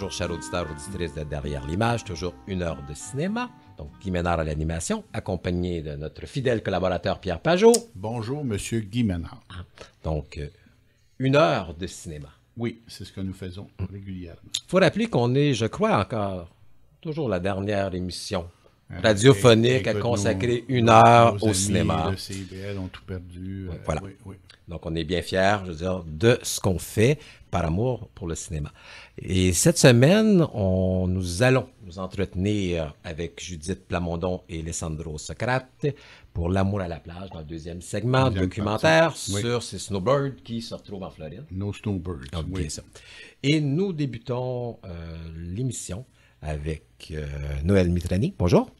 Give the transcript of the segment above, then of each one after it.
Bonjour, chers auditeurs, auditrices de Derrière l'image, toujours une heure de cinéma. Donc, Guy Ménard à l'animation, accompagné de notre fidèle collaborateur Pierre Pajot. Bonjour, Monsieur Guy Ménard. Donc, euh, une heure de cinéma. Oui, c'est ce que nous faisons régulièrement. Il faut rappeler qu'on est, je crois, encore toujours la dernière émission radiophonique à consacrer nos- une heure au amis cinéma. de CBL ont tout perdu. euh, voilà. oui, oui. Donc, on est bien fiers, je veux dire, de ce qu'on fait par amour pour le cinéma. Et cette semaine, on, nous allons nous entretenir avec Judith Plamondon et Alessandro Socrate pour L'amour à la plage dans le deuxième segment Deuxième documentaire oui. sur ces snowbirds qui se retrouvent en Floride. No Snowbirds. Ah, oui. ça. Et nous débutons euh, l'émission avec euh, Noël Mitrani. Bonjour.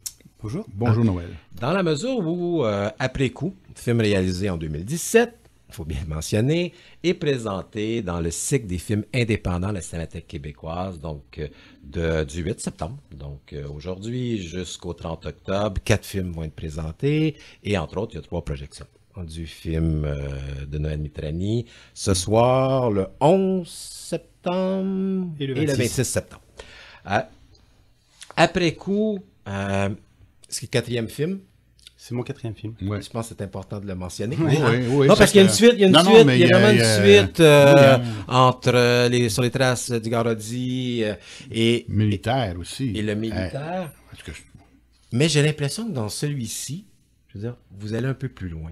Bonjour. Bonjour Noël. Dans la mesure où, euh, après coup, film réalisé en 2017, il faut bien le mentionner, est présenté dans le cycle des films indépendants de la Cinémathèque québécoise, donc euh, de, du 8 septembre. Donc euh, aujourd'hui jusqu'au 30 octobre, quatre films vont être présentés et entre autres, il y a trois projections du film euh, de Noël Mitrani ce soir, le 11 septembre Et le 26 26 septembre. Euh, après coup, euh, c'est le quatrième film. C'est mon quatrième film. Ouais. Je pense que c'est important de le mentionner. Oui, Hein? oui, oui, non, parce qu'il y a une suite, il y a une Non, non, suite, mais il y a il y a- vraiment une suite euh, Oui, hein. entre euh, les, sur les traces du Garodi euh, et, Militaire aussi. et le militaire. Eh, parce que je- Mais j'ai l'impression que dans celui-ci, je veux dire, vous allez un peu plus loin.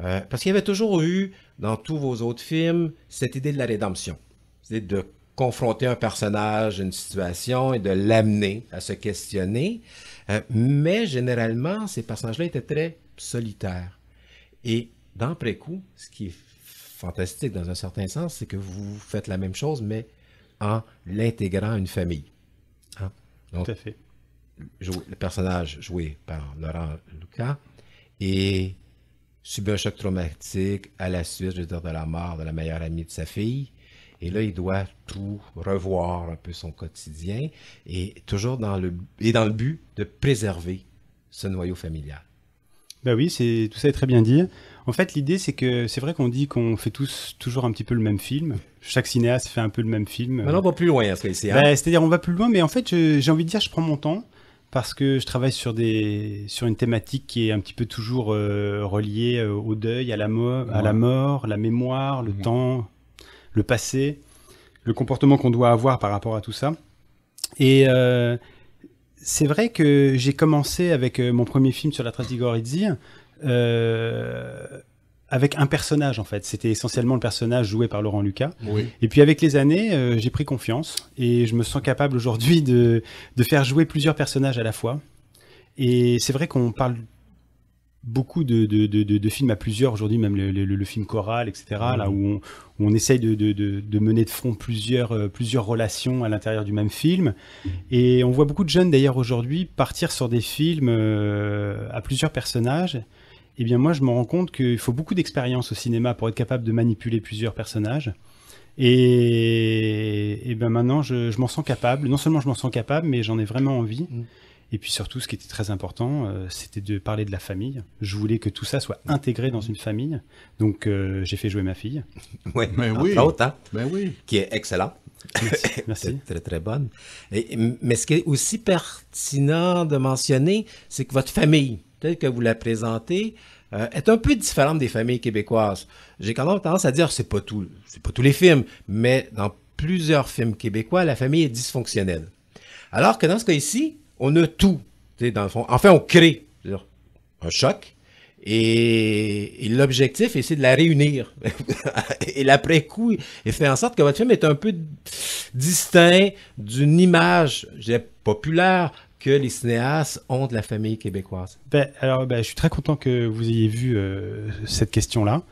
Euh, parce qu'il y avait toujours eu, dans tous vos autres films, cette idée de la rédemption. C'est de confronter un personnage, une situation et de l'amener à se questionner. Euh, mais généralement, ces personnages-là étaient très solitaires. Et dans Précoup, ce qui est fantastique dans un certain sens, c'est que vous faites la même chose, mais en l'intégrant à une famille. Hein? Donc, Tout à fait. joué- le personnage joué par Laurent Lucas et subit un choc traumatique à la suite, je veux dire, de la mort de la meilleure amie de sa fille. Et là, il doit tout revoir un peu son quotidien et toujours dans le, et dans le but de préserver ce noyau familial. Bah oui, c'est tout ça est très bien dit. En fait, l'idée c'est que c'est vrai qu'on dit qu'on fait tous toujours un petit peu le même film. Chaque cinéaste fait un peu le même film. Maintenant, on va plus loin, ce. Hein? Bah, C'est-à-dire on va plus loin, mais en fait j'ai envie de dire je prends mon temps parce que je travaille sur des sur une thématique qui est un petit peu toujours euh, reliée euh, au deuil, à la mort, à la mort, la mémoire, le Mhm. temps, le passé, le comportement qu'on doit avoir par rapport à tout ça. Et euh, c'est vrai que j'ai commencé avec euh, mon premier film sur la trace d'Igoridzi euh, avec un personnage en fait. C'était essentiellement le personnage joué par Laurent Lucas. Oui. Et puis avec les années, euh, j'ai pris confiance et je me sens capable aujourd'hui de, de faire jouer plusieurs personnages à la fois. Et c'est vrai qu'on parle beaucoup de, de, de, films à plusieurs aujourd'hui, même le, le- le film choral, etc., là où on, où on essaye de, de, de, de mener de front plusieurs, euh, plusieurs relations à l'intérieur du même film. Et on voit beaucoup de jeunes d'ailleurs aujourd'hui partir sur des films euh, à plusieurs personnages. Eh bien moi je me rends compte qu'il faut beaucoup d'expérience au cinéma pour être capable de manipuler plusieurs personnages. Et, et ben maintenant, je, je m'en sens capable. Non seulement je m'en sens capable, mais j'en ai vraiment envie. Mm. Et puis surtout, ce qui était très important, euh, c'était de parler de la famille. Je voulais que tout ça soit intégré dans une famille. Donc euh, j'ai fait jouer ma fille. Oui, Mais oui. autres, hein, Ben oui. qui est excellent. Merci. Très, très bonne. Et- mais ce qui est aussi pertinent de mentionner, c'est que votre famille, telle que vous la présentez, euh, est un peu différente des familles québécoises. J'ai quand même tendance à dire, c'est pas tout, c'est pas tous les films, mais dans plusieurs films québécois, la famille est dysfonctionnelle. Alors que dans ce cas ici, on a tout. Dans le fond, enfin, on crée un choc. Et, l'objectif, c'est de la réunir. et l'après-coup, il fait en sorte que votre film est un peu distinct d'une image populaire que les cinéastes ont de la famille québécoise. Ben, ben, je suis très content que vous ayez vu euh, cette question-là.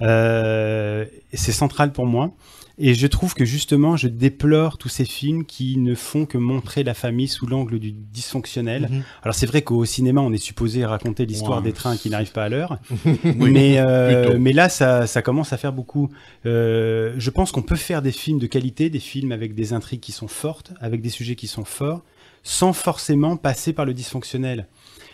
Euh, c'est central pour moi. Et je trouve que justement, je déplore tous ces films qui ne font que montrer la famille sous l'angle du dysfonctionnel. Mhm. Alors c'est vrai qu'au cinéma, on est supposé raconter l'histoire Ouais. des trains qui n'arrivent pas à l'heure. Oui, mais, euh, mais là, ça, ça commence à faire beaucoup. Euh, je pense qu'on peut faire des films de qualité, des films avec des intrigues qui sont fortes, avec des sujets qui sont forts, sans forcément passer par le dysfonctionnel.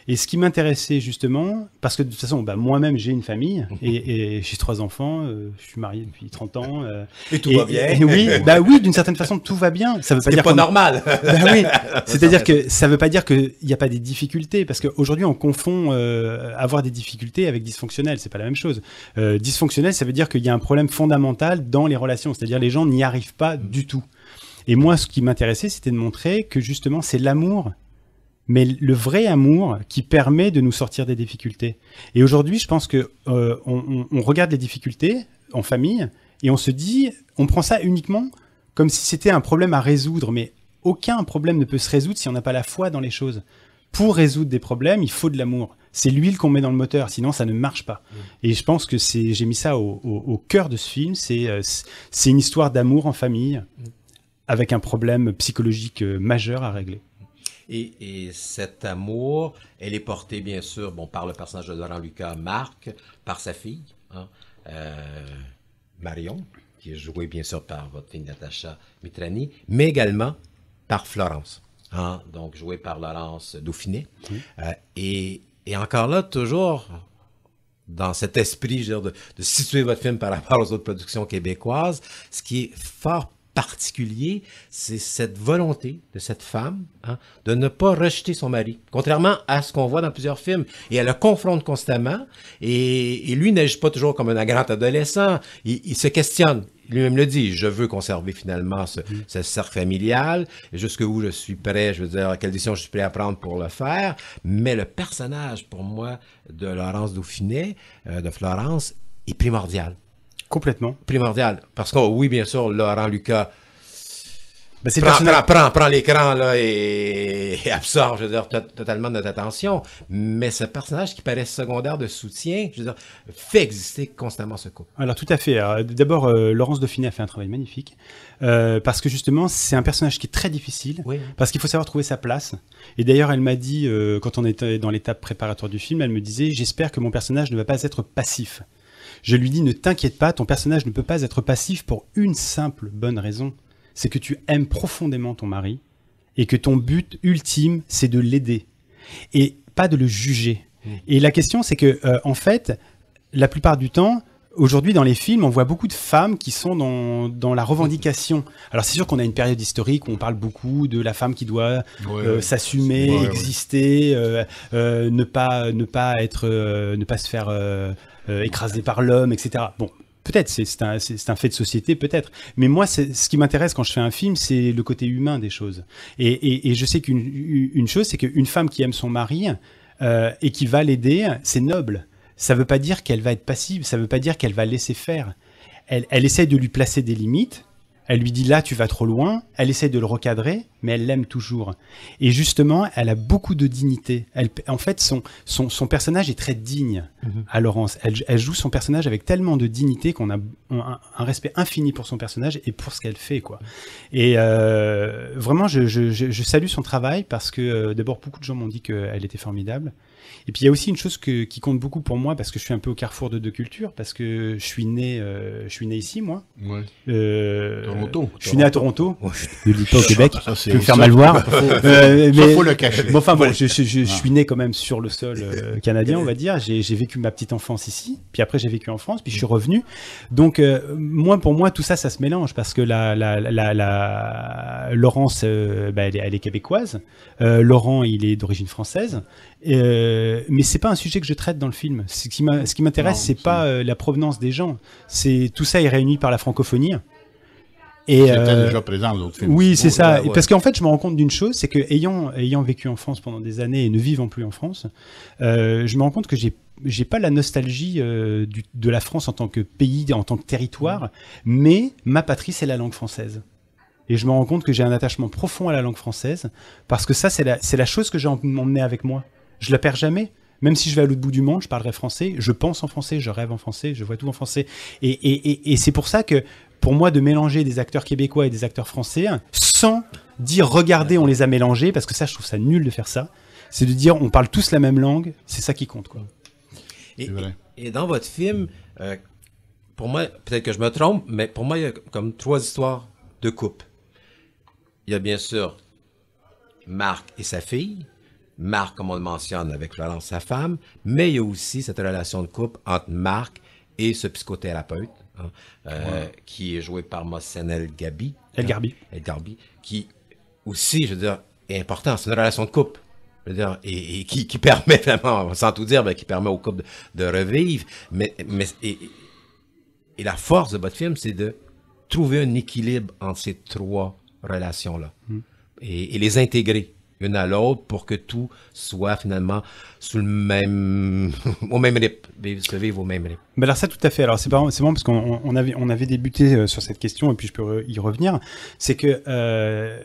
Et ce qui m'intéressait justement, parce que de toute façon, bah, moi-même j'ai une famille et, et j'ai trois enfants, euh, je suis marié depuis 30 ans. euh, Et tout et- va bien. et oui, bah oui, d'une certaine façon, tout va bien. Ça veut pas C'est dire pas normal. bah oui, c'est-à-dire que ça veut pas dire qu'il n'y a pas des difficultés, parce qu'aujourd'hui on confond euh, avoir des difficultés avec dysfonctionnel, c'est pas la même chose. Euh, dysfonctionnel, ça veut dire qu'il y a un problème fondamental dans les relations, c'est-à-dire les gens n'y arrivent pas du tout. Et moi, ce qui m'intéressait, c'était de montrer que justement c'est l'amour, mais le vrai amour qui permet de nous sortir des difficultés. Et aujourd'hui, je pense que euh, on, regarde les difficultés en famille et on se dit, on prend ça uniquement comme si c'était un problème à résoudre, mais aucun problème ne peut se résoudre si on n'a pas la foi dans les choses. Pour résoudre des problèmes, il faut de l'amour. C'est l'huile qu'on met dans le moteur, sinon ça ne marche pas. Et je pense que c'est, j'ai mis ça au, au- au cœur de ce film. C'est, euh, c'est- une histoire d'amour en famille avec un problème psychologique euh, majeur à régler. Et, et cet amour, elle est portée bien sûr bon, par le personnage de Laurent Lucas, Marc, par sa fille, hein, euh, Marion, qui est jouée bien sûr par votre fille Natacha Mitrani, mais également par Florence, hein, donc jouée par Laurence Dauphiné. Euh, et, et encore là, toujours dans cet esprit je veux dire, de, de situer votre film par rapport aux autres productions québécoises, ce qui est fort particulier, c'est cette volonté de cette femme hein, de ne pas rejeter son mari, contrairement à ce qu'on voit dans plusieurs films. Et elle le confronte constamment, et, et lui n'agit pas toujours comme un grand adolescent, il, il se questionne. Lui-même le dit, je veux conserver finalement ce, ce cercle familial, jusqu'où je suis prêt, je veux dire, quelle décision je suis prêt à prendre pour le faire. Mais le personnage, pour moi, de Laurence Dauphinet, euh, de Florence, est primordial Complètement. primordial. Parce que, oui, bien sûr, Laurent Lucas c'est le prend, personnage- prend, prend, prend l'écran là, et, et absorbe, je veux dire, to- totalement notre attention. Mais ce personnage qui paraît secondaire de soutien, je veux dire, fait exister constamment ce couple. Alors tout à fait. D'abord, euh, Laurence Dauphiné a fait un travail magnifique euh, parce que justement, c'est un personnage qui est très difficile. Oui. Parce qu'il faut savoir trouver sa place. Et d'ailleurs, elle m'a dit, euh, quand on était dans l'étape préparatoire du film, elle me disait J'espère que mon personnage ne va pas être passif. Je lui dis Ne t'inquiète pas, ton personnage ne peut pas être passif pour une simple bonne raison c'est que tu aimes profondément ton mari et que ton but ultime, c'est de l'aider et pas de le juger. Et la question, c'est que, euh, en fait, la plupart du temps, Aujourd'hui, dans les films, on voit beaucoup de femmes qui sont dans, dans la revendication. Alors, c'est sûr qu'on a une période historique où on parle beaucoup de la femme qui doit Ouais, euh, ouais. s'assumer, Ouais, exister, euh, euh, ne pas ne pas être ne pas se faire écraser par l'homme, etc. Bon, peut-être c'est un un fait de société, peut-être. Mais moi, ce qui m'intéresse quand je fais un film, c'est le côté humain des choses. Et, et, et je sais qu'une une chose, c'est qu'une femme qui aime son mari euh, et qui va l'aider, c'est noble. Ça veut pas dire qu'elle va être passive, ça veut pas dire qu'elle va laisser faire. Elle, elle essaie de lui placer des limites. Elle lui dit là, tu vas trop loin. Elle essaie de le recadrer, mais elle l'aime toujours. Et justement, elle a beaucoup de dignité. Elle, en fait, son, son, son personnage est très digne à Laurence. Elle, elle joue son personnage avec tellement de dignité qu'on a un, un respect infini pour son personnage et pour ce qu'elle fait, quoi. Et euh, vraiment, je, je, je, je salue son travail parce que euh, d'abord, beaucoup de gens m'ont dit qu'elle était formidable. Et puis il y a aussi une chose que, qui compte beaucoup pour moi parce que je suis un peu au carrefour de deux cultures parce que je suis né, euh, je suis né ici, moi. Ouais. Euh, Toronto. Je suis né à Toronto. Ouais. Je pas au Québec. Ça, peux me faire mal voir. Euh, Ça, faut le cacher. Bon, enfin bon, je, je- je- je suis né quand même sur le sol euh, canadien, on va dire. J'ai vécu ma petite enfance ici, puis après j'ai vécu en France, puis je suis revenu. Donc euh, moi, pour moi, tout ça, ça se mélange parce que la, la, la, la- Laurence, euh, bah, elle, est, elle est québécoise. Euh, Laurent, il est d'origine française. Euh, mais c'est pas un sujet que je traite dans le film. Ce qui m'intéresse, c'est c'est- pas euh, la provenance des gens. C'est tout ça est réuni par la francophonie. Et euh, déjà présent dans films. oui, c'est ça. ouais. Parce qu'en fait, je me rends compte d'une chose, c'est que ayant, ayant vécu en France pendant des années et ne vivant plus en France, euh, je me rends compte que j'ai j'ai pas la nostalgie euh, du- de la France en tant que pays, en tant que territoire, mais ma patrie, c'est la langue française. Et je me rends compte que j'ai un attachement profond à la langue française, parce que ça, c'est la, c'est la chose que j'ai em- emmenée avec moi. Je la perds jamais. Même si je vais à l'autre bout du monde, je parlerai français, je pense en français, je rêve en français, je vois tout en français. Et, et, et, et c'est pour ça que, pour moi, de mélanger des acteurs québécois et des acteurs français, sans dire regardez, on les a mélangés, parce que ça, je trouve ça nul de faire ça, c'est de dire on parle tous la même langue, c'est ça qui compte. Quoi. Et, dans votre film, euh, pour moi, peut-être que je me trompe, mais pour moi, il y a comme trois histoires de couple. Il y a bien sûr Marc et sa fille, Marc, comme on le mentionne, avec Florence, sa femme, mais il y a aussi cette relation de couple entre Marc et ce psychothérapeute, hein, euh, qui est joué par Mohsen El Gabi. El Garbi. El Garbi, qui aussi, je veux dire, est important. C'est une relation de couple. Je veux dire, et, et qui, qui permet vraiment, sans tout dire, ben, qui permet au couple de, de revivre. Mais, mais et, et la force de votre film, c'est de trouver un équilibre entre ces trois relations-là et, et les intégrer une à l'autre pour que tout soit finalement sous le même, au même rythme, se vivre au même rythme. Alors ça tout à fait. Alors c'est pas c'est bon parce qu'on on avait on avait débuté euh, sur cette question et puis je peux y revenir. C'est que euh,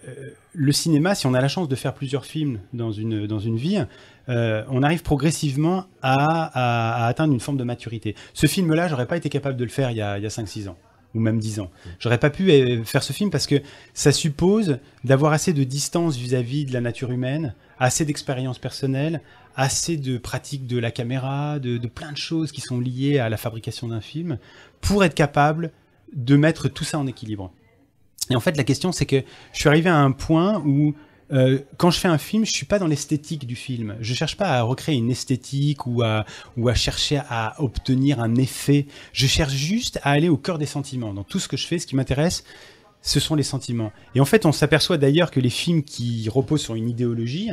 le cinéma, si on a la chance de faire plusieurs films dans une dans une vie, euh, on arrive progressivement à, atteindre une forme de maturité. Ce film-là, j'aurais pas été capable de le faire il y a, a 5-6 ans ou même 10 ans. J'aurais pas pu euh, faire ce film parce que ça suppose d'avoir assez de distance vis-à-vis de la nature humaine, assez d'expérience personnelle, assez de pratique de la caméra, de, de plein de choses qui sont liées à la fabrication d'un film, pour être capable de mettre tout ça en équilibre. Et en fait, la question, c'est que je suis arrivé à un point où, euh, quand je fais un film, je suis pas dans l'esthétique du film. Je cherche pas à recréer une esthétique ou à, ou à chercher à obtenir un effet. Je cherche juste à aller au cœur des sentiments. Dans tout ce que je fais, ce qui m'intéresse, ce sont les sentiments. Et en fait, on s'aperçoit d'ailleurs que les films qui reposent sur une idéologie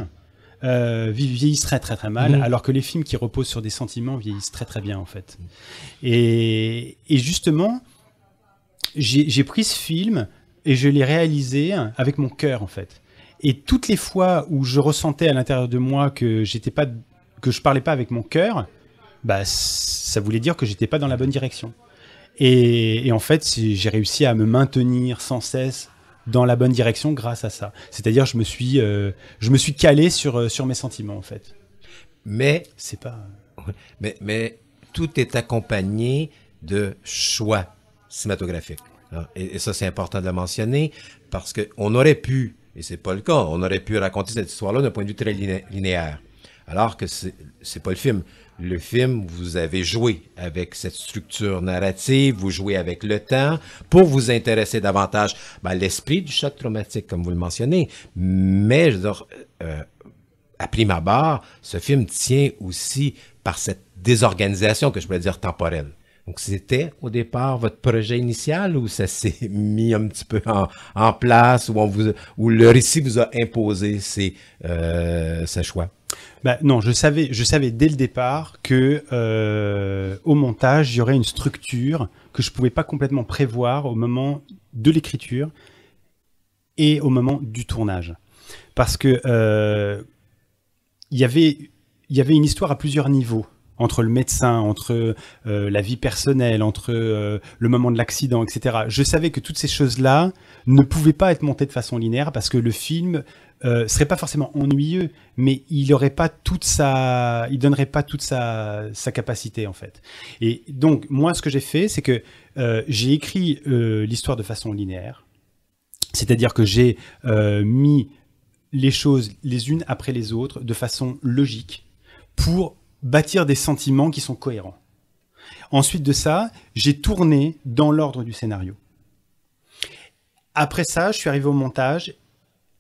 euh, vie- vieillissent très très très mal, Mhm. alors que les films qui reposent sur des sentiments vieillissent très très bien en fait. Et, et justement, j'ai pris ce film et je l'ai réalisé avec mon cœur en fait. Et toutes les fois où je ressentais à l'intérieur de moi que j'étais pas, que je parlais pas avec mon cœur, bah ça voulait dire que j'étais pas dans la bonne direction. Et, et en fait, j'ai réussi à me maintenir sans cesse dans la bonne direction grâce à ça. C'est-à-dire, je me suis, euh, je me suis calé sur euh, sur mes sentiments en fait. Mais C'est pas. Mais, mais tout est accompagné de choix cinématographiques. Et, et ça, c'est important de le mentionner parce qu'on aurait pu, et c'est pas le cas, on aurait pu raconter cette histoire-là d'un point de vue très liné- linéaire. Alors que c'est pas le film. Le film, vous avez joué avec cette structure narrative, vous jouez avec le temps pour vous intéresser davantage ben, à l'esprit du choc traumatique, comme vous le mentionnez. Mais, je veux dire, euh, à prime abord, ce film tient aussi par cette désorganisation que je pourrais dire temporelle. Donc, c'était au départ votre projet initial ou ça s'est mis un petit peu en, en place ou on vous, ou le récit vous a imposé ces, euh, ces choix? Bah, non, je savais, je savais dès le départ que euh, au montage, il y aurait une structure que je pouvais pas complètement prévoir au moment de l'écriture et au moment du tournage, parce que euh, y il y avait une histoire à plusieurs niveaux entre le médecin, entre euh, la vie personnelle, entre euh, le moment de l'accident, etc. Je savais que toutes ces choses-là ne pouvaient pas être montées de façon linéaire parce que le film euh, serait pas forcément ennuyeux, mais il aurait pas toute sa, il donnerait pas toute sa, capacité en fait. Et donc moi, ce que j'ai fait, c'est que euh, j'ai écrit l'histoire de façon linéaire, c'est-à-dire que j'ai mis les choses les unes après les autres de façon logique pour bâtir des sentiments qui sont cohérents. Ensuite de ça, j'ai tourné dans l'ordre du scénario. Après ça, je suis arrivé au montage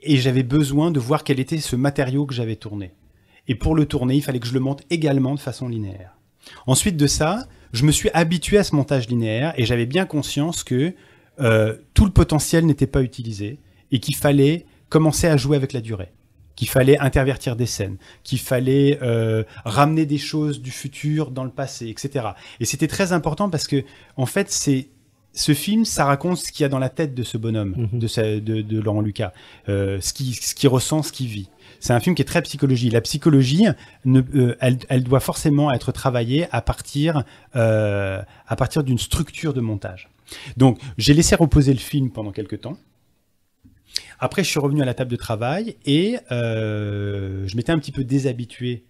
et j'avais besoin de voir quel était ce matériau que j'avais tourné. Et pour le tourner, il fallait que je le monte également de façon linéaire. Ensuite de ça, je me suis habitué à ce montage linéaire et j'avais bien conscience que euh, tout le potentiel n'était pas utilisé et qu'il fallait commencer à jouer avec la durée, qu'il fallait intervertir des scènes, qu'il fallait euh, ramener des choses du futur dans le passé, etc. Et c'était très important parce que, en fait, c'est ce film, ça raconte ce qu'il y a dans la tête de ce bonhomme, Mhm. de, sa- de, de Laurent Lucas, euh, ce qu'il ce qu'il ressent, ce qu'il vit. C'est un film qui est très psychologie. La psychologie, ne, euh, elle, elle doit forcément être travaillée à partir, euh, à partir d'une structure de montage. Donc, j'ai laissé reposer le film pendant quelques temps. Après, je suis revenu à la table de travail et euh, je m'étais un petit peu déshabitué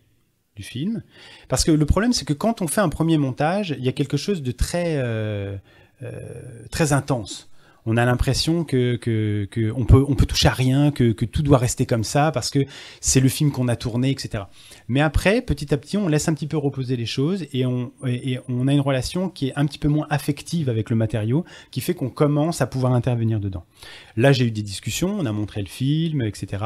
du film. Parce que le problème, c'est que quand on fait un premier montage, il y a quelque chose de très, euh, euh, très intense. On a l'impression que, que, que on peut on peut toucher à rien, que, que tout doit rester comme ça parce que c'est le film qu'on a tourné, etc. Mais après, petit à petit, on laisse un petit peu reposer les choses et on et, et on a une relation qui est un petit peu moins affective avec le matériau, qui fait qu'on commence à pouvoir intervenir dedans. Là, j'ai eu des discussions, on a montré le film, etc.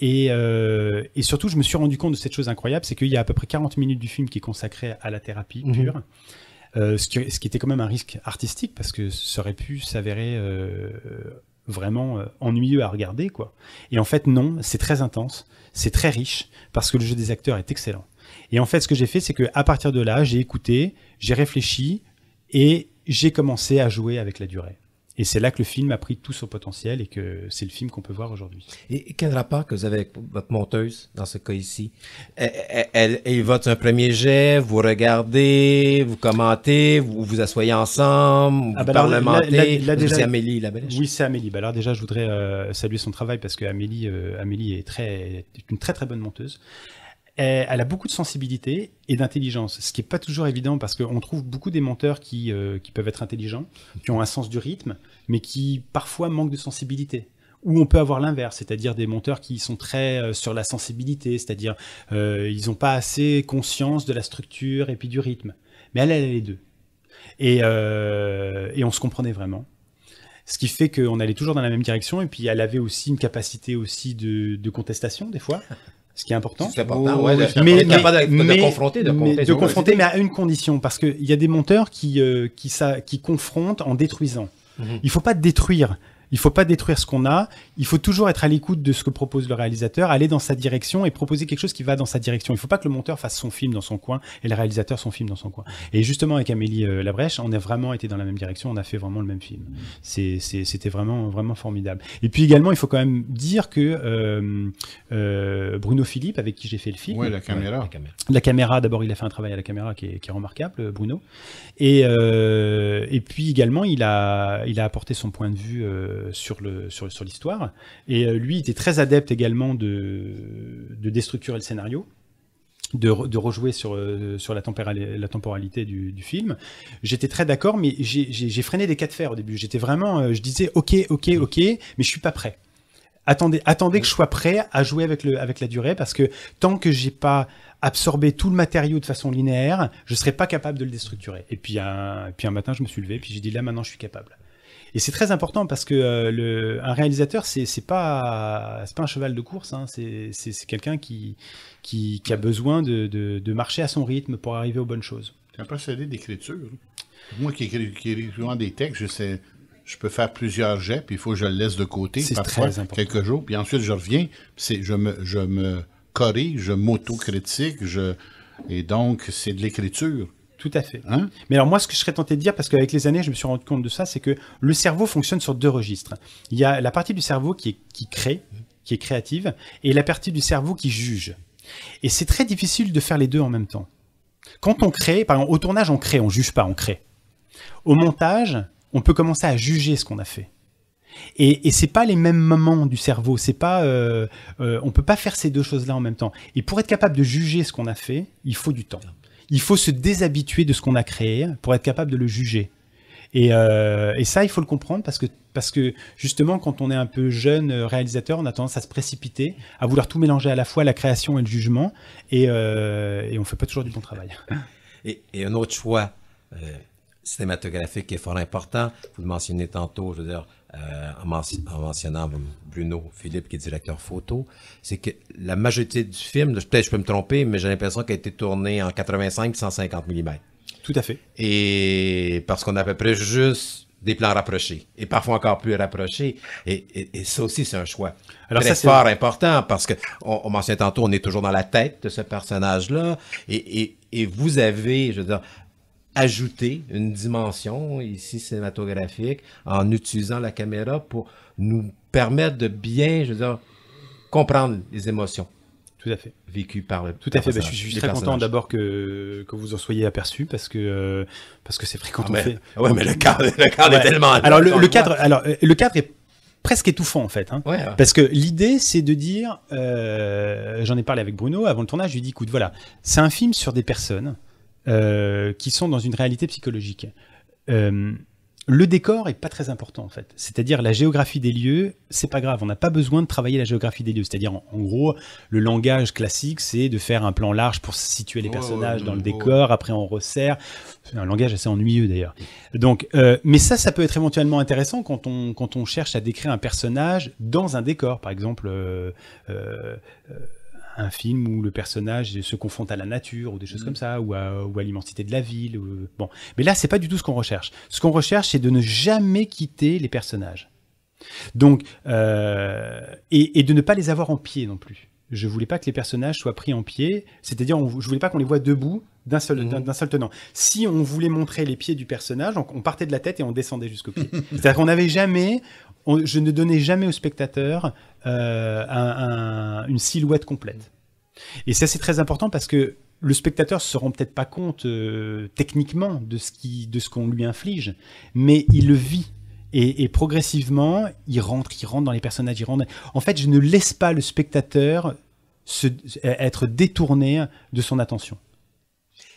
Et, euh, et surtout, je me suis rendu compte de cette chose incroyable, c'est qu'il y a à peu près 40 minutes du film qui est consacré à la thérapie Mhm. pure. Euh, ce, qui, ce qui était quand même un risque artistique parce que ça aurait pu s'avérer euh, vraiment euh, ennuyeux à regarder quoi. Et en fait non, c'est très intense, c'est très riche parce que le jeu des acteurs est excellent. Et en fait ce que j'ai fait c'est que à partir de là, j'ai écouté, j'ai réfléchi et j'ai commencé à jouer avec la durée. Et c'est là que le film a pris tout son potentiel et que c'est le film qu'on peut voir aujourd'hui. Et quel rapport que vous avez avec votre monteuse dans ce cas ici? Elle, elle, elle, vote un premier jet, vous regardez, vous commentez, vous vous asseyez ensemble, Ah vous bah alors, là- parlementez. là- là- là, déjà- c'est Amélie Labellèche. Oui, c'est Amélie. Bah alors déjà, je voudrais euh, saluer son travail parce que Amélie, euh, Amélie est, très, est une très très bonne monteuse. Elle, elle a beaucoup de sensibilité et d'intelligence, ce qui est pas toujours évident parce qu'on trouve beaucoup des monteurs qui, euh, qui peuvent être intelligents, qui ont un sens du rythme, mais qui parfois manquent de sensibilité. Ou on peut avoir l'inverse, c'est-à-dire des monteurs qui sont très euh, sur la sensibilité, c'est-à-dire euh, ils n'ont pas assez conscience de la structure et puis du rythme. Mais elle, elle a les deux. Et, et on se comprenait vraiment. Ce qui fait qu'on allait toujours dans la même direction. Et puis elle avait aussi une capacité aussi de, de contestation des fois, ce qui est important. C'est important, Oh, ouais, mais, capable de, de confronter, de, mais de confronter, mais à une condition, parce qu'il y a des monteurs qui, euh, qui, ça, qui confrontent en détruisant. Mhm. Il faut pas détruire. Il faut pas détruire ce qu'on a. Il faut toujours être à l'écoute de ce que propose le réalisateur, aller dans sa direction et proposer quelque chose qui va dans sa direction. Il faut pas que le monteur fasse son film dans son coin et le réalisateur son film dans son coin. Et justement avec Amélie euh, Labrèche, on a vraiment été dans la même direction. On a fait vraiment le même film. C'était vraiment vraiment formidable. Et puis également, il faut quand même dire que euh, euh, Bruno Philippe, avec qui j'ai fait le film, Oui, la caméra. la caméra. la caméra, d'abord, il a fait un travail à la caméra qui est, qui est remarquable, Bruno. Et, euh, et puis également, il a, il a apporté son point de vue euh, sur le sur, sur l'histoire. Et euh, lui, était très adepte également de, de déstructurer le scénario. De, re- de rejouer sur, euh, sur la, temporalité du, du film. J'étais très d'accord, mais j'ai- freiné des cas de fer au début. J'étais vraiment, euh, je disais, ok, ok, ok, mais je suis pas prêt. Attendez, attendez que je sois prêt à jouer avec, le, avec la durée, parce que tant que j'ai pas absorbé tout le matériau de façon linéaire, je serais pas capable de le déstructurer. Et puis un, et puis un matin, je me suis levé, puis j'ai dit là maintenant, je suis capable. Et c'est très important parce que euh, le, un réalisateur, c'est pas pas un cheval de course, hein, c'est quelqu'un qui, qui qui a besoin de, de de marcher à son rythme pour arriver aux bonnes choses. C'est un procédé d'écriture. Moi qui écris, qui écris souvent des textes, je sais, je peux faire plusieurs jets, puis il faut que je le laisse de côté, parfois quelques jours, puis ensuite je reviens, c'est, je me, je me corrige, je m'autocritique, je, et donc c'est de l'écriture, Tout à fait. hein? Mais alors moi, ce que je serais tenté de dire, parce qu'avec les années, je me suis rendu compte de ça, c'est que le cerveau fonctionne sur deux registres. Il y a la partie du cerveau qui, est, qui crée, qui est créative, et la partie du cerveau qui juge. Et c'est très difficile de faire les deux en même temps. Quand on crée, par exemple, au tournage, on crée, on juge pas, on crée. Au montage, on peut commencer à juger ce qu'on a fait. Et, et c'est pas les mêmes moments du cerveau. C'est pas, euh, euh, on peut pas faire ces deux choses-là en même temps. Et pour être capable de juger ce qu'on a fait, il faut du temps. Il faut se déshabituer de ce qu'on a créé pour être capable de le juger. Et, euh, et ça, il faut le comprendre parce que, parce que justement, quand on est un peu jeune euh, réalisateur, on a tendance à se précipiter, à vouloir tout mélanger à la fois, la création et le jugement, et, euh, on fait pas toujours du bon travail. Et, un autre choix cinématographique qui est fort important, vous le mentionnez tantôt, je veux dire, euh, en, mention- en mentionnant Bruno Philippe, qui est directeur photo, c'est que la majorité du film, peut-être je peux me tromper, mais j'ai l'impression qu'elle a été tournée en 85 150 mm. Tout à fait. Et parce qu'on a à peu près juste des plans rapprochés, et parfois encore plus rapprochés. Et, et- et ça aussi, c'est un choix Alors très ça, fort, important, parce que on, on mentionnait tantôt, on est toujours dans la tête de ce personnage-là, et, et vous avez, je veux dire, ajouté une dimension ici cinématographique en utilisant la caméra pour nous permettre de bien, je veux dire, comprendre les émotions Tout à fait. vécues par le Tout à fait. Bah, je suis les très content d'abord que, que vous en soyez aperçu parce que, euh, parce que c'est quand Ah, mais, fait. ouais, mais le cadre, le cadre Ouais. est tellement. Alors le, le cadre, alors euh, le cadre est presque étouffant en fait. hein. Ouais, ouais. Parce que l'idée, c'est de dire, euh, j'en ai parlé avec Bruno avant le tournage, je lui ai dit, écoute, voilà, c'est un film sur des personnes euh, qui sont dans une réalité psychologique. Euh, le décor est pas très important en fait. C'est-à-dire la géographie des lieux, c'est pas grave. On n'a pas besoin de travailler la géographie des lieux. C'est-à-dire en, gros, le langage classique, c'est de faire un plan large pour situer les personnages dans le décor. Après, on resserre. C'est un langage assez ennuyeux d'ailleurs. Donc, euh, mais ça, ça peut être éventuellement intéressant quand on quand on cherche à décrire un personnage dans un décor, par exemple. Euh, euh, un film où le personnage se confronte à la nature ou des choses mm. comme ça, ou à, l'immensité de la ville. Bon, mais là, c'est pas du tout ce qu'on recherche. Ce qu'on recherche, c'est de ne jamais quitter les personnages. Donc, euh, et, de ne pas les avoir en pied non plus. Je voulais pas que les personnages soient pris en pied, c'est-à-dire, je voulais pas qu'on les voit debout d'un seul, mm. d'un seul tenant. Si on voulait montrer les pieds du personnage, on, partait de la tête et on descendait jusqu'au pied. C'est-à-dire qu'on n'avait jamais, je ne donnais jamais au spectateur euh, une silhouette complète. Et ça, c'est très important parce que le spectateur se rend peut-être pas compte euh, techniquement de ce qu'on lui inflige, mais il le vit. Et, progressivement, il rentre, il rentre dans les personnages, il rentre. En fait, je ne laisse pas le spectateur se, être détourné de son attention.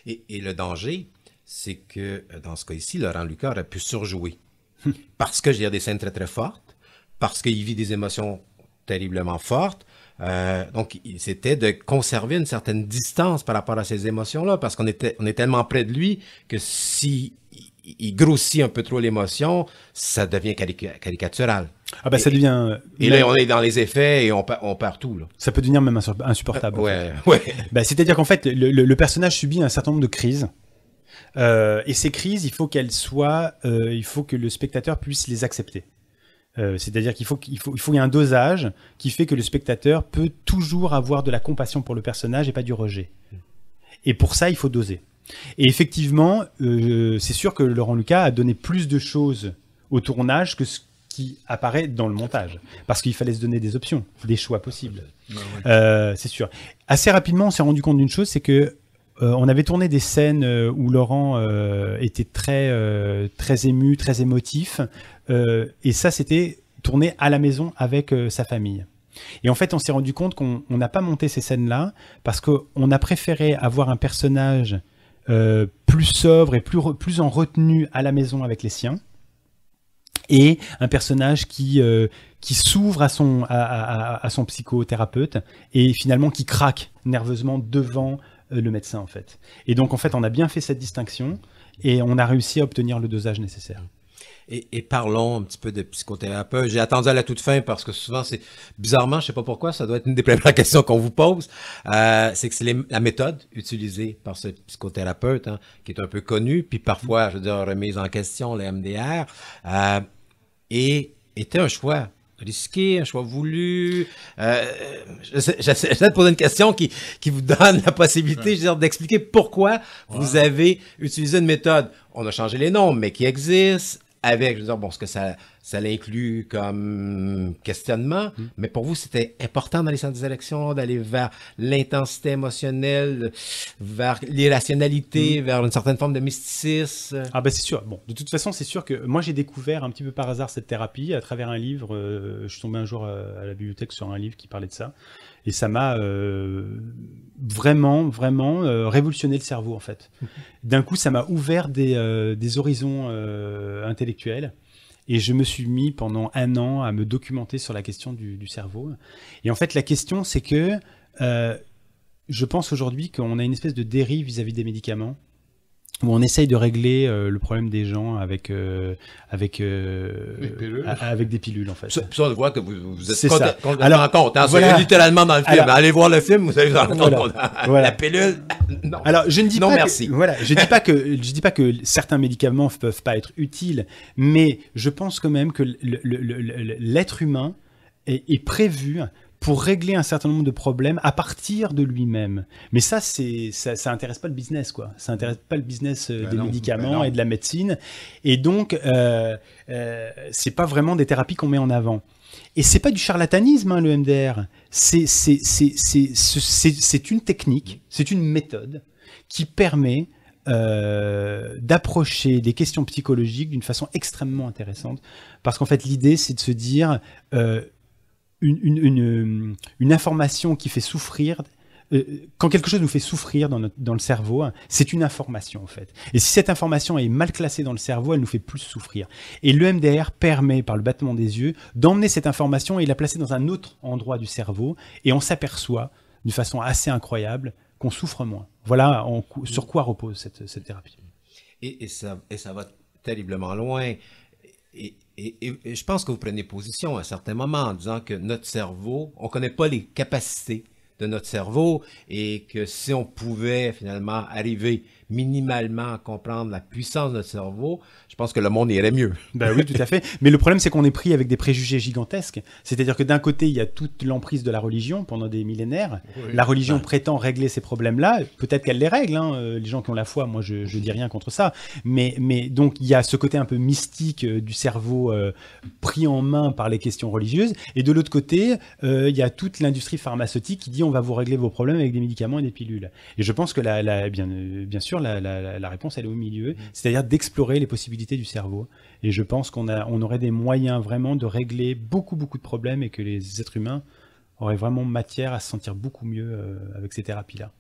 Et, le danger, c'est que dans ce cas ici, Laurent Lucas aurait pu surjouer. parce que j'ai des scènes très très fortes, parce qu'il vit des émotions terriblement fortes. Euh, donc, c'était de conserver une certaine distance par rapport à ces émotions-là, parce qu'on était, on est tellement près de lui que si il grossit un peu trop l'émotion, ça devient caricatural. Ah ben ça devient. Et là, on est dans les effets et on, on perd tout. Là. Ça peut devenir même insupportable. ouais, ouais. Ben, C'est-à-dire qu'en fait, le, le, personnage subit un certain nombre de crises. Euh, et ces crises, il faut qu'elles soient, euh, il faut que le spectateur puisse les accepter. Euh, c'est-à-dire qu'il faut qu'il faut, il faut y ait un dosage qui fait que le spectateur peut toujours avoir de la compassion pour le personnage et pas du rejet. Et pour ça, il faut doser. Et effectivement, c'est sûr que Laurent Lucas a donné plus de choses au tournage que ce qui apparaît dans le montage, parce qu'il fallait se donner des options, des choix possibles. C'est sûr. Assez rapidement, on s'est rendu compte d'une chose, c'est que on avait tourné des scènes où Laurent était très très ému, très émotif, euh, et ça, c'était tourné à la maison avec euh, sa famille. Et en fait, on s'est rendu compte qu'on n'a pas monté ces scènes-là parce qu'on a préféré avoir un personnage euh, plus sobre et plus, en retenue à la maison avec les siens et un personnage qui, s'ouvre à, son psychothérapeute et finalement qui craque nerveusement devant le médecin en fait. Et donc en fait on a bien fait cette distinction et on a réussi à obtenir le dosage nécessaire. Et, parlons un petit peu de psychothérapeute. J'ai attendu à la toute fin parce que souvent, c'est bizarrement, je sais pas pourquoi, ça doit être une des premières questions qu'on vous pose. Euh, c'est que c'est la méthode utilisée par ce psychothérapeute hein, qui est un peu connu, puis parfois, je veux dire, remise en question, les MDR, euh, et était un choix risqué, un choix voulu. Euh, J'essaie de poser une question qui, qui vous donne la possibilité, dire, d'expliquer pourquoi vous avez utilisé une méthode. On a changé les noms, mais qui existe avec, je veux dire, bon, ce que ça, ça l'inclut comme questionnement, hmm. mais pour vous, c'était important dans les centres des élections d'aller vers l'intensité émotionnelle, vers l'irrationalité, hmm. vers une certaine forme de mysticisme. Ah ben c'est sûr. Bon, de toute façon, c'est sûr que moi j'ai découvert un petit peu par hasard cette thérapie à travers un livre. Euh, je suis tombé un jour à, la bibliothèque sur un livre qui parlait de ça. Et ça m'a euh, vraiment, vraiment euh, révolutionné le cerveau, en fait. Mhm. D'un coup, ça m'a ouvert des, euh, des horizons intellectuels. Et je me suis mis pendant un an à me documenter sur la question du, cerveau. Et en fait, la question, c'est que je pense aujourd'hui qu'on a une espèce de dérive vis-à-vis des médicaments où on essaye de régler euh, le problème des gens avec euh, avec euh, avec des pilules en fait. Ça, on voit que vous, vous êtes ça. Alors, en compte, hein, voilà. littéralement dans le film. Allez voir le film, vous allez vous rendre La pilule, non. Alors je ne dis pas merci. Que, voilà, je dis pas que je dis pas que certains médicaments peuvent pas être utiles, mais je pense quand même que l'être humain est, est prévu pour régler un certain nombre de problèmes à partir de lui-même. Mais ça, c'est ça, ça intéresse pas le business, quoi. Ça intéresse pas le business euh, bah des médicaments bah et de la médecine. Et donc, euh, euh, c'est pas vraiment des thérapies qu'on met en avant. Et c'est pas du charlatanisme, hein, le MDR. C'est c'est une technique, c'est une méthode qui permet euh, d'approcher des questions psychologiques d'une façon extrêmement intéressante. Parce qu'en fait, l'idée, c'est de se dire, euh, une, une, une, information qui fait souffrir euh, quand quelque chose nous fait souffrir dans, notre, dans le cerveau, hein, c'est une information en fait. Et si cette information est mal classée dans le cerveau, elle nous fait plus souffrir. Et le MDR permet, par le battement des yeux, d'emmener cette information et la placer dans un autre endroit du cerveau, et on s'aperçoit d'une façon assez incroyable qu'on souffre moins. Voilà sur quoi repose cette, cette thérapie. Et ça, et ça va terriblement loin. Et, je pense que vous prenez position à un certain moment en disant que notre cerveau, on ne connaît pas les capacités de notre cerveau et que si on pouvait finalement arriver minimalement comprendre la puissance de notre cerveau, je pense que le monde irait mieux. Ben oui, tout à fait. Mais le problème, c'est qu'on est pris avec des préjugés gigantesques. C'est-à-dire que d'un côté, il y a toute l'emprise de la religion pendant des millénaires. La religion prétend régler ces problèmes-là. Peut-être qu'elle les règle. hein. Euh, Les gens qui ont la foi, moi, je, je dis rien contre ça. Mais, mais donc, il y a ce côté un peu mystique euh, du cerveau euh, pris en main par les questions religieuses. Et de l'autre côté, euh, il y a toute l'industrie pharmaceutique qui dit on va vous régler vos problèmes avec des médicaments et des pilules. Et je pense que la- bien, bien sûr, la, la- la- la réponse, elle est au milieu. C'est-à-dire d'explorer les possibilités du cerveau. Et je pense qu'on a, on aurait des moyens vraiment de régler beaucoup, beaucoup de problèmes et que les êtres humains auraient vraiment matière à se sentir beaucoup mieux euh, avec ces thérapies-là.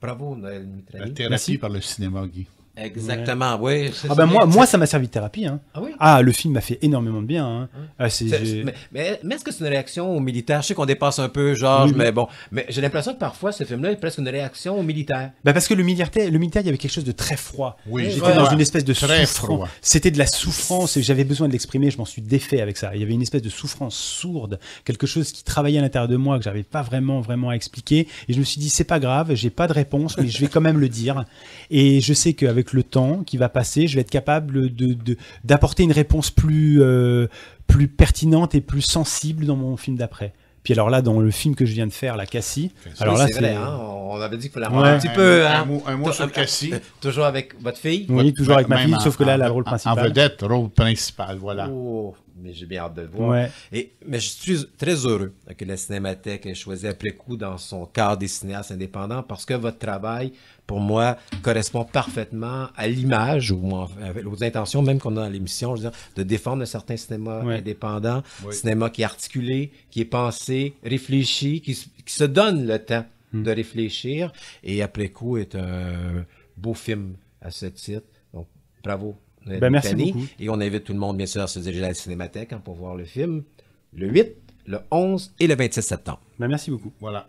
Bravo, Noël La Mitrani. thérapie Merci. par le cinéma, Guy. Exactement, oui. Ah ben moi, moi, ça m'a servi de thérapie. Hein. Ah oui? Ah, le film m'a fait énormément de bien. Hein. Ah, C'est- j'ai- Mais, mais, mais est-ce que c'est une réaction aux militaires? Je sais qu'on dépasse un peu, Georges, Oui, mais bon. Mais j'ai l'impression que parfois, ce film-là est presque une réaction aux militaires. Bah parce que le militaire, le militaire, il y avait quelque chose de très froid. Oui, J'étais voilà. dans une espèce de Très souffrance. C'était de la souffrance et j'avais besoin de l'exprimer. Je m'en suis défait avec ça. Il y avait une espèce de souffrance sourde, quelque chose qui travaillait à l'intérieur de moi que j'arrivais pas vraiment, vraiment à expliquer. Et je me suis dit, c'est pas grave, j'ai pas de réponse, mais je vais quand même le dire. Et je sais qu'avec le temps qui va passer, je vais être capable de de- d'apporter une réponse plus euh, plus pertinente et plus sensible dans mon film d'après. Puis alors là, dans le film que je viens de faire, la Cassie, alors là, c'est vrai, hein, on avait dit qu'il fallait Ouais. avoir un petit Un- peu. un hein. mot- un mot sur Cassie. Toujours avec votre fille. oui, toujours avec ma fille, en- sauf que là, en- elle a le rôle en- principal. En vedette, rôle principal, voilà. Oh, mais j'ai bien hâte de le voir. Ouais. Et, mais je suis très heureux que la Cinémathèque ait choisi après coup dans son cadre des cinéastes indépendants parce que votre travail, pour moi, correspond parfaitement à l'image ou aux intentions même qu'on a à l'émission, je veux dire, de défendre un certain cinéma Ouais. indépendant, Oui. cinéma qui est articulé, qui est pensé, réfléchi, qui, se- qui se donne le temps Hmm. de réfléchir. Et après coup est un beau film à ce titre. Donc, bravo. Noël Ben, merci beaucoup. Et on invite tout le monde, bien sûr, à se diriger à la Cinémathèque hein, pour voir le film le 8, le 11 et le 26 septembre. Bah, merci beaucoup. Voilà.